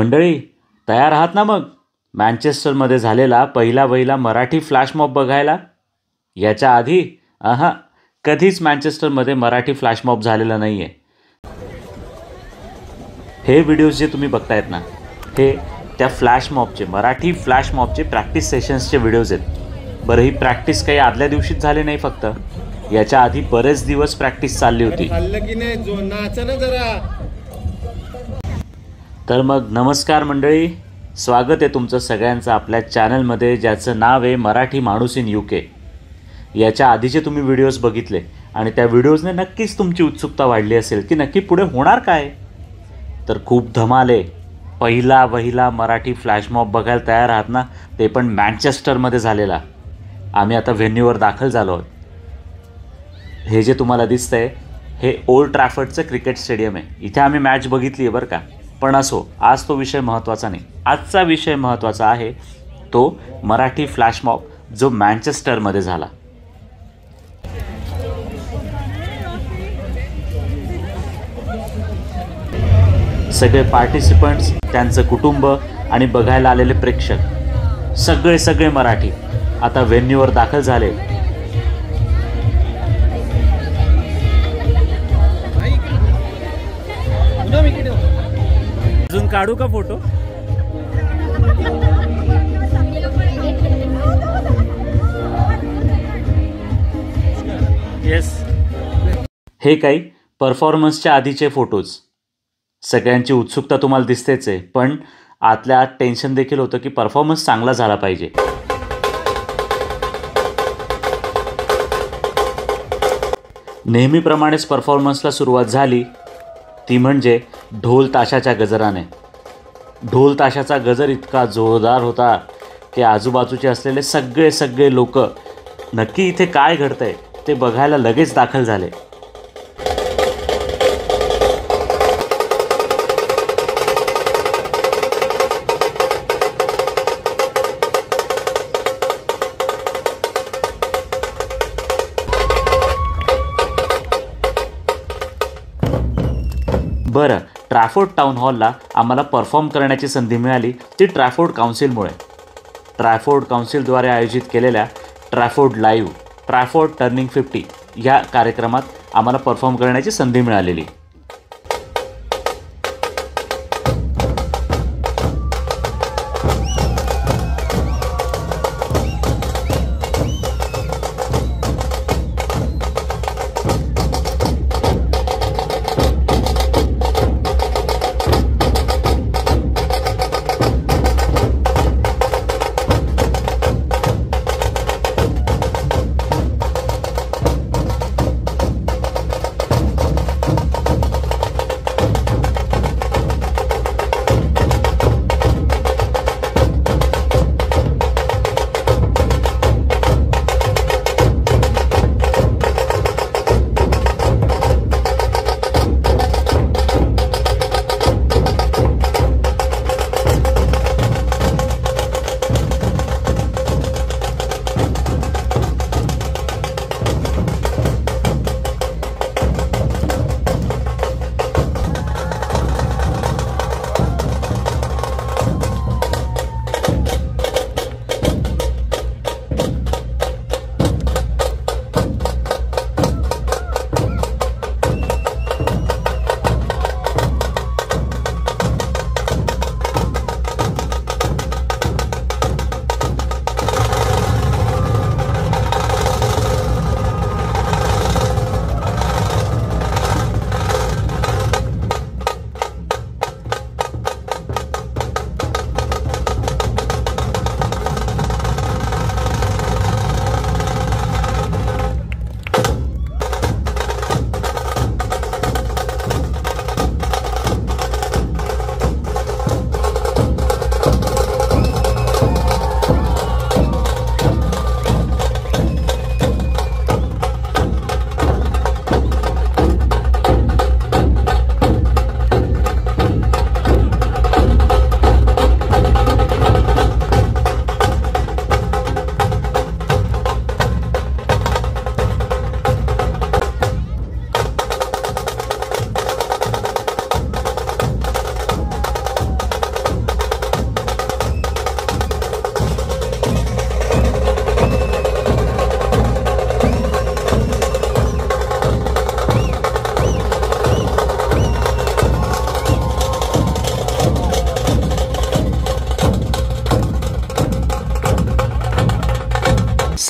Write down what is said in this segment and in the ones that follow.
मंडळी तयार आहात ना मग? मँचेस्टरमध्ये झालेला पहिला वहिला मराठी फ्लॅशमॉब बघायला? याच्या आधी आहा कधीच मँचेस्टरमध्ये मराठी फ्लॅशमॉब झालेला नाही आहे हे व्हिडिओज जे तुम्ही बघतायत ना हे त्या फ्लॅशमॉबचे मराठी फ्लॅशमॉबचे प्रॅक्टिस सेशन्सचे व्हिडिओज आहेत. बरं ही प्रॅक्टिस काही आदल्या दिवशीच झाली नाही फक्त. याच्या आधी बरेच दिवस प्रॅक्टिस चालली होती. तर मग नमस्कार मंडळी स्वागत आहे तुमचं सगळ्यांचं आपल्या चॅनलमध्ये ज्याचं नाव आहे मराठी माणूस इन यू के याच्या आधीचे तुम्ही व्हिडिओज बघितले आणि त्या व्हिडिओजने नक्कीच तुमची उत्सुकता वाढली असेल की नक्की पुढे होणार काय? तर खूप धमाल आहे. पहिला वहिला मराठी फ्लॅशमॉब बघायला तयार आहात ना ते पण मँचेस्टरमध्ये झालेला. आम्ही आता व्हेन्यूवर दाखल झालो आहोत. हे जे तुम्हाला दिसतंय हे ओल्ड ट्रॅफर्डचं क्रिकेट स्टेडियम आहे. इथे आम्ही मॅच बघितली आहे बरं का. पण असो आज तो विषय महत्त्वाचा नाही. आजचा विषय महत्त्वाचा आहे तो मराठी फ्लॅशमॉब जो मॅन्चेस्टरमध्ये झाला. सगळे पार्टिसिपंट्स त्यांचं कुटुंब आणि बघायला आलेले प्रेक्षक सगळे सगळे मराठी. आता व्हेन्यूवर दाखल झाले. काढू का फोटो? येस हे काही परफॉर्मन्सच्या आधीचे फोटोज सगळ्यांची उत्सुकता तुम्हाला दिसतेच आहे पण आतल्या आत टेन्शन देखील होतं की परफॉर्मन्स चांगला झाला पाहिजे. नेहमीप्रमाणेच परफॉर्मन्सला सुरुवात झाली ती म्हणजे ढोल ताशाच्या गजराने. ढोल ताशाचा गजर इतका जोरदार होता की आजूबाजूचे असलेले सगळे सगळे लोक नक्की इथे काय घडतंय ते बघायला लगेच दाखल झाले. बरं ट्रॅफोर्ड टाउन हॉलला आम्हाला परफॉर्म करण्याची संधी मिळाली ती ट्रॅफोर्ड काउन्सिलमुळे ट्रॅफोर्ड काउन्सिलद्वारे आयोजित केलेल्या Trafford live Trafford turning fifty ह्या कार्यक्रमात आम्हाला परफॉर्म करण्याची संधी मिळालेली.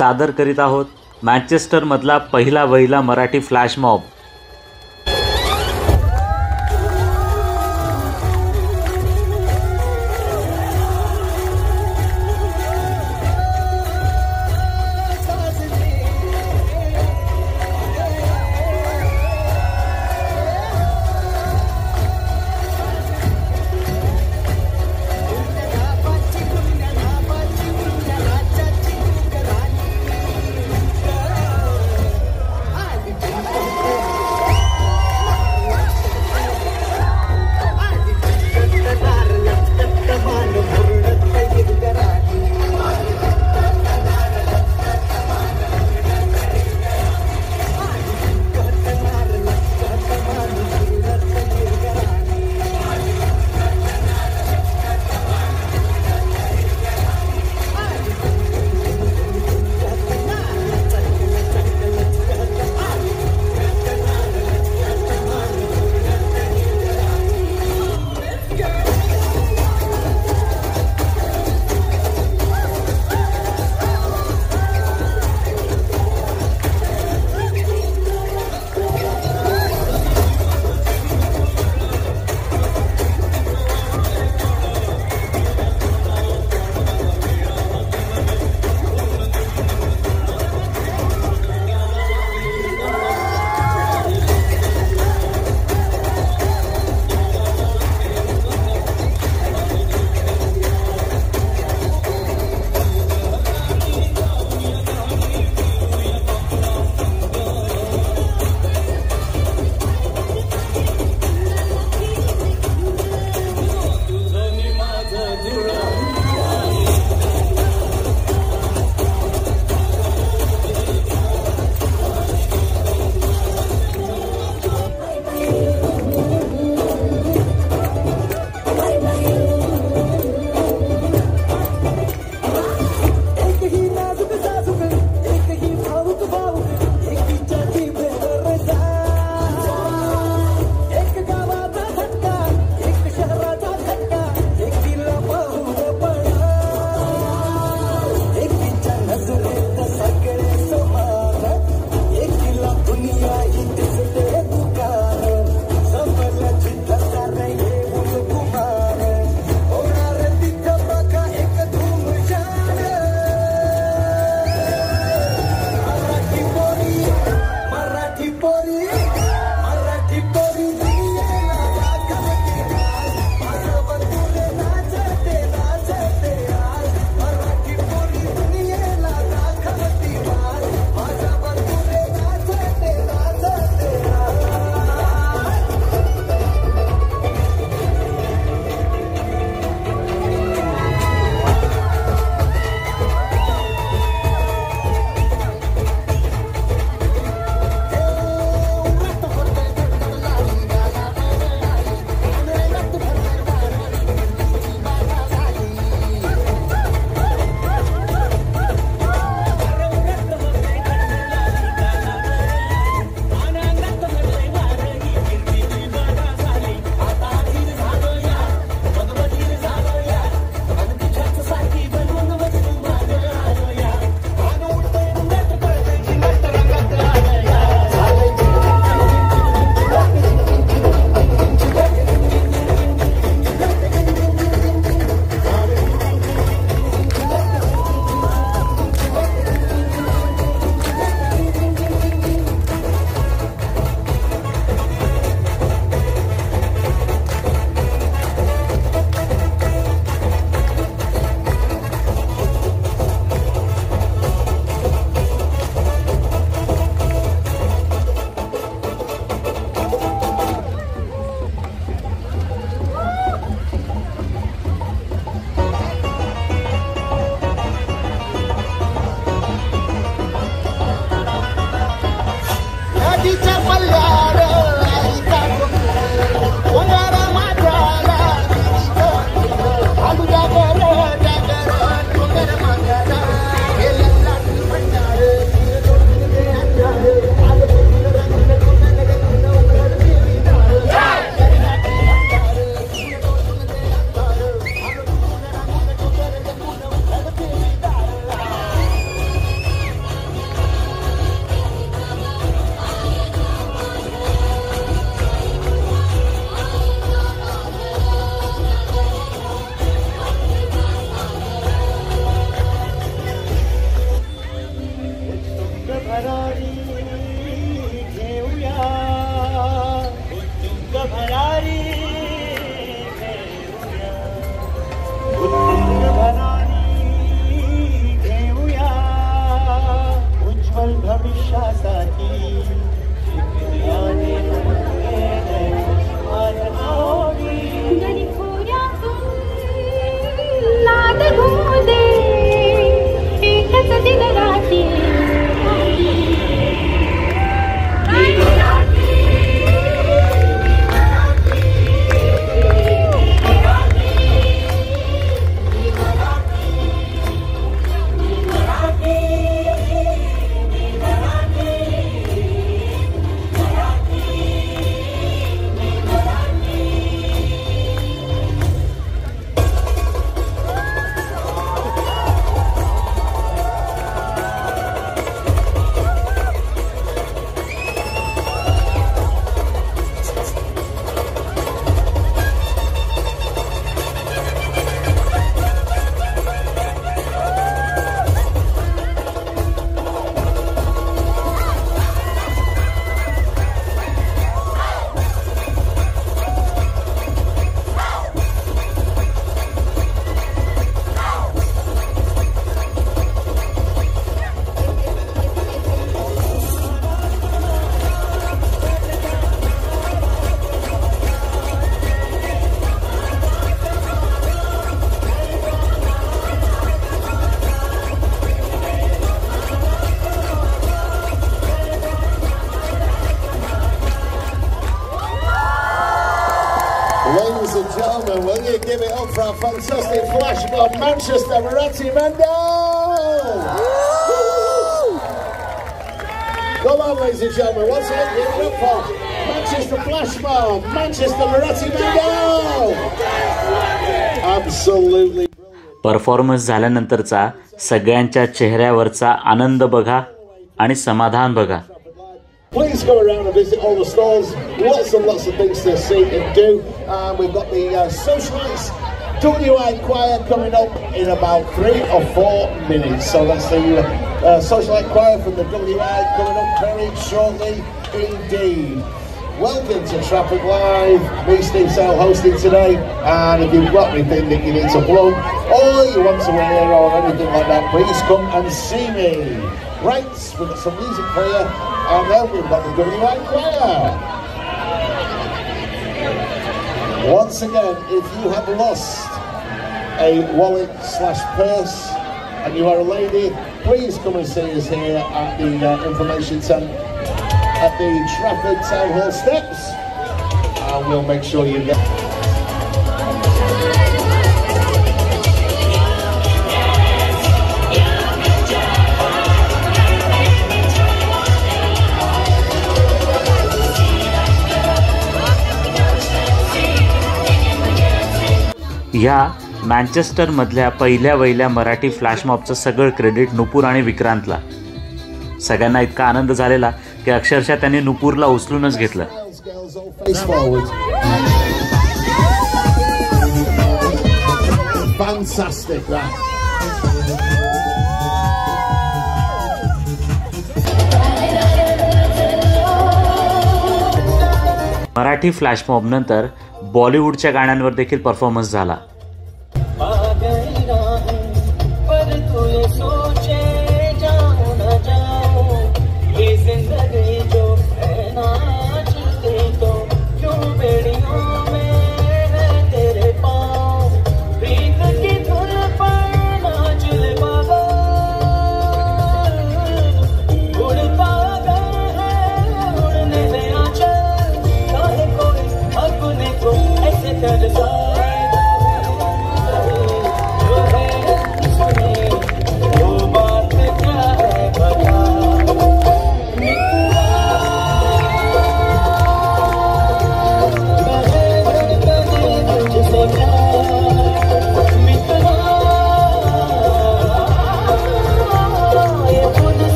सादर करीत आहोत. मँचेस्टरमधला पहिला वहिला Marathi flash mob Mendo! Come on, ladies and gentlemen, once again, give it up for Manchester Flash Mob, Manchester Moratti Mendo! Absolutely performance झाल्यानंतरचा सगळ्यांच्या चेहऱ्यावरचा आनंद बघा आणि समाधान बघा Please go around and visit all the stalls. Lots and lots of things to see and do. Um, we've got the uh, Socialites WI Choir coming up in about three or four minutes. So that's the uh, Socialite Choir from the WI coming up very shortly indeed. Welcome to Traffic Live. Me, Steve Sale, hosting today. And if you've got anything that you need to plug or you want to wear or anything like that, please come and see me. Right, we've got some music for you, and then we've got the WI Choir. Once again, if you have lost a wallet slash purse and you are a lady, please come and see us here at the uh, information tent at the Trafford Town Hall steps, and we'll make sure you get. ह्या मँचेस्टरमधल्या पहिल्या वहिल्या मराठी फ्लॅशमॉबचं सगळं credit नुपूर आणि विक्रांतला. सगळ्यांना इतका आनंद झालेला की अक्षरशः त्यांनी नुपूरला उचलूनच घेतलं. मराठी फ्लॅशमॉब नंतर बॉलिवूडच्या गाण्यांवर देखील परफॉर्मन्स झाला.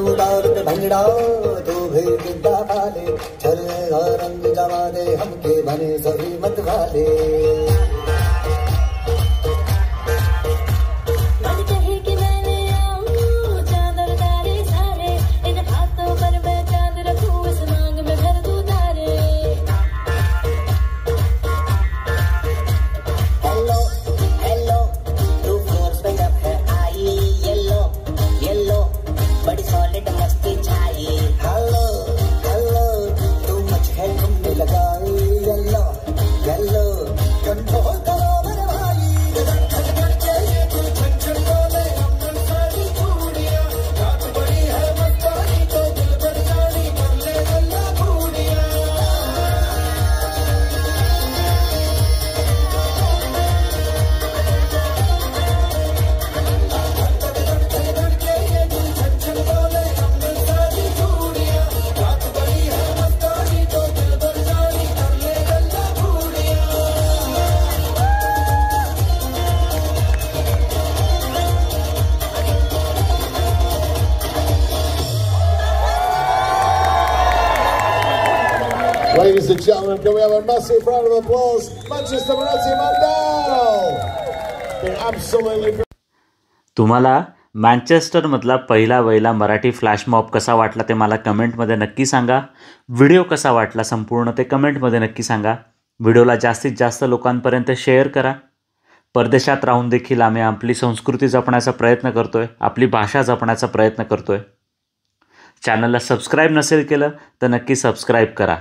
मैं डालू भंगड़ा तू भी गिद्दा पाले। चल रंग जमा दे हमके बने सभी मत वाले। हेलो तू Ladies and gentlemen, can we have a massive round of applause? Manchester Marathi Mandal! They're absolutely तुम्हाला मॅन्चेस्टरमधला पहिला वहिला मराठी फ्लॅशमॉप कसा वाटला ते मला कमेंटमध्ये नक्की सांगा. व्हिडिओ कसा वाटला संपूर्ण ते कमेंटमध्ये नक्की सांगा. व्हिडिओला जास्तीत जास्त लोकांपर्यंत शेअर करा. परदेशात राहून देखील आम्ही आपली संस्कृती जपण्याचा प्रयत्न करतो आहे आपली भाषा जपण्याचा प्रयत्न करतो आहे चॅनलला सबस्क्राईब नसेल केलं तर नक्की सबस्क्राईब करा.